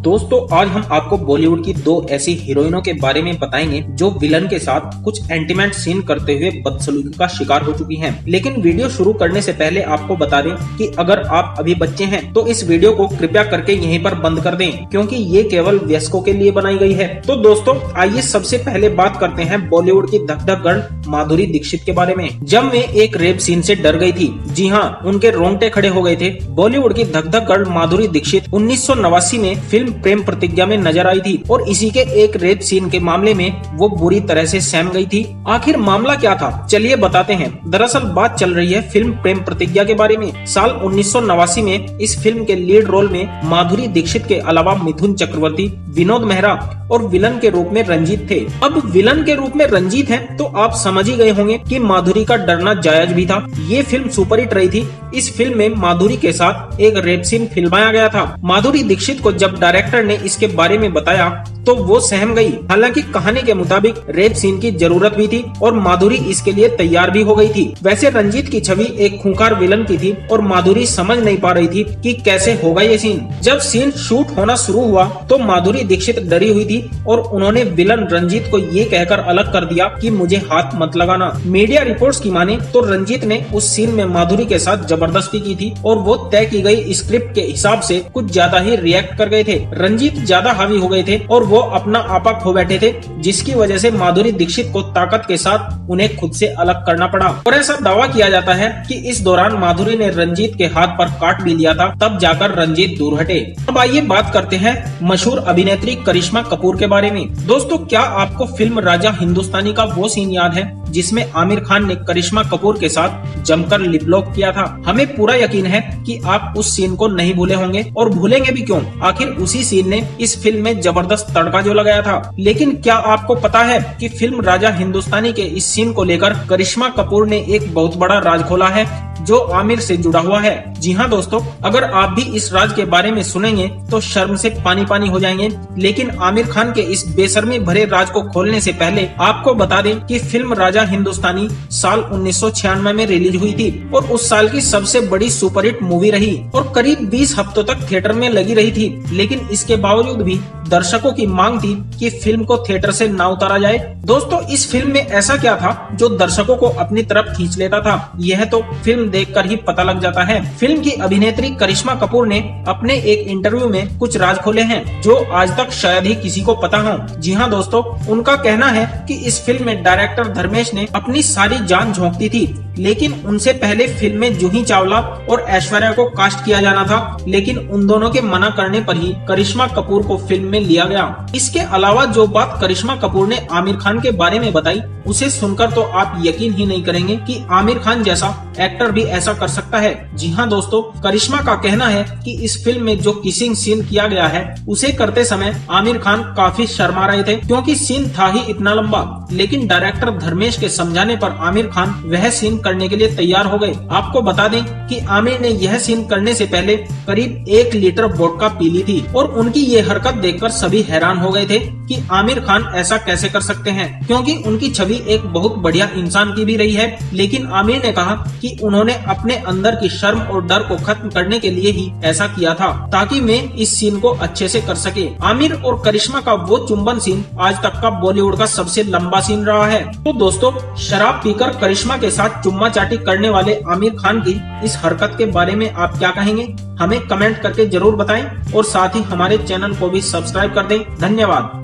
दोस्तों, आज हम आपको बॉलीवुड की दो ऐसी हीरोइनों के बारे में बताएँगे जो विलन के साथ कुछ एंटीमेंट सीन करते हुए बदसलूकी का शिकार हो चुकी हैं। लेकिन वीडियो शुरू करने से पहले आपको बता दें कि अगर आप अभी बच्चे हैं तो इस वीडियो को कृपया करके यहीं पर बंद कर दें, क्योंकि ये केवल वयस्कों के लिए बनाई गई है। तो दोस्तों, आइए सबसे पहले बात करते हैं बॉलीवुड की धक धक गर्ल माधुरी दीक्षित के बारे में। जब वे एक रेप सीन से डर गई थी, जी हाँ उनके रोंगटे खड़े हो गए थे। बॉलीवुड की धक धक गर्ल माधुरी दीक्षित उन्नीस सौ नवासी में फ़िल्म प्रेम प्रतिज्ञा में नज़र आई थी और इसी के एक रेप सीन के मामले में वो बुरी तरह से सहम गई थी। आखिर मामला क्या था? चलिए बताते हैं। दरअसल बात चल रही है फ़िल्म प्रेम प्रतिज्ञा के बारे में। साल उन्नीस सौ नवासी में इस फ़िल्म के लीड रोल में माधुरी दीक्षित के अलावा मिथुन चक्रवर्ती, विनोद मेहरा और विलन के रूप में रंजीत थे। अब विलन के रूप में रंजीत है तो आप समझ ही गए होंगे कि माधुरी का डरना जायज़ भी था। ये फ़िल्म सुपरहिट रही थी। इस फ़िल्म में माधुरी के साथ एक रेप सीन फिल्माया गया था। माधुरी दीक्षित को जब डायरेक्टर ने इसके बारे में बताया तो वो सहम गई। हालाँकि कहानी के मुताबिक रेप सीन की ज़रूरत भी थी और माधुरी इसके लिए तैयार भी हो गई थी। वैसे रंजीत की छवि एक खूंखार विलन की थी और माधुरी समझ नहीं पा रही थी कि कैसे होगा ये सीन। जब सीन शूट होना शुरू हुआ तो माधुरी दीक्षित डरी हुई थी और उन्होंने विलन रंजीत को ये कहकर अलग कर दिया कि मुझे हाथ मत लगाना। मीडिया रिपोर्ट्स की माने तो रंजीत ने उस सीन में माधुरी के साथ ज़बरदस्ती की थी और वो तय की गई स्क्रिप्ट के हिसाब से कुछ ज़्यादा ही रिएक्ट कर गए थे। रंजीत ज़्यादा हावी हो गए थे और वो अपना आपा खो बैठे थे, जिसकी वजह से माधुरी दीक्षित को ताकत के साथ उन्हें खुद से अलग करना पड़ा। और ऐसा दावा किया जाता है कि इस दौरान माधुरी ने रंजीत के हाथ पर काट भी लिया था, तब जाकर रंजीत दूर हटे। अब आइए बात करते हैं मशहूर अभिनेत्री करिश्मा कपूर के बारे में। दोस्तों, क्या आपको फ़िल्म राजा हिंदुस्तानी का वो सीन याद है? जिसमें आमिर खान ने करिश्मा कपूर के साथ जमकर लिपलॉक किया था। हमें पूरा यकीन है कि आप उस सीन को नहीं भूले होंगे, और भूलेंगे भी क्यों? आखिर उसी सीन ने इस फ़िल्म में ज़बरदस्त तड़का जो लगाया था। लेकिन क्या आपको पता है कि फ़िल्म राजा हिंदुस्तानी के इस सीन को लेकर करिश्मा कपूर ने एक बहुत बड़ा राज खोला है, जो आमिर से जुड़ा हुआ है? जी हाँ दोस्तों, अगर आप भी इस राज के बारे में सुनेंगे तो शर्म से पानी पानी हो जाएँगे। लेकिन आमिर खान के इस बेसरमी भरे राज को खोलने से पहले आपको बता दें कि फ़िल्म राजा हिंदुस्तानी साल उन्नीस सौ छियानवे में रिलीज़ हुई थी और उस साल की सबसे बड़ी सुपरहिट मूवी रही और करीब 20 हफ्तों तक थिएटर में लगी रही थी। लेकिन इसके बावजूद भी दर्शकों की मांग थी कि फ़िल्म को थिएटर से न उतारा जाए। दोस्तों, इस फ़िल्म में ऐसा क्या था जो दर्शकों को अपनी तरफ़ खींच लेता था? यह तो फ़िल्म देखकर ही पता लग जाता है। फ़िल्म की अभिनेत्री करिश्मा कपूर ने अपने एक इंटरव्यू में कुछ राज खोले हैं, जो आज तक शायद ही किसी को पता हो। जी हाँ दोस्तों, उनका कहना है कि इस फ़िल्म में डायरेक्टर धर्मेश ने अपनी सारी जान झोंक दी थी, लेकिन उनसे पहले फ़िल्म में जूही चावला और ऐश्वर्या को कास्ट किया जाना था, लेकिन उन दोनों के मना करने पर ही करिश्मा कपूर को फ़िल्म में लिया गया। इसके अलावा जो बात करिश्मा कपूर ने आमिर खान के बारे में बताई, उसे सुनकर तो आप यकीन ही नहीं करेंगे कि आमिर खान जैसा एक्टर भी ऐसा कर सकता है। जी हाँ दोस्तों, करिश्मा का कहना है कि इस फ़िल्म में जो किसिंग सीन किया गया है, उसे करते समय आमिर खान काफ़ी शर्मा रहे थे, क्योंकि सीन था ही इतना लंबा। लेकिन डायरेक्टर धर्मेश के समझाने पर आमिर खान वह सीन करने के लिए तैयार हो गए। आपको बता दें कि आमिर ने यह सीन करने से पहले करीब एक लीटर वोडका पी ली थी, और उनकी ये हरकत देखकर सभी हैरान हो गए थे कि आमिर खान ऐसा कैसे कर सकते हैं, क्योंकि उनकी छवि एक बहुत बढ़िया इंसान की भी रही है। लेकिन आमिर ने कहा कि उन्होंने अपने अंदर की शर्म और डर को खत्म करने के लिए ही ऐसा किया था, ताकि मैं इस सीन को अच्छे से कर सके। आमिर और करिश्मा का वो चुंबन सीन आज तक का बॉलीवुड का सबसे लंबा सीन रहा है। तो दोस्तों, शराब पीकर करिश्मा के साथ चुम्मा चाटी करने वाले आमिर खान की इस हरकत के बारे में आप क्या कहेंगे? हमें कमेंट करके ज़रूर बताएँ और साथ ही हमारे चैनल को भी सब्सक्राइब कर दें। धन्यवाद।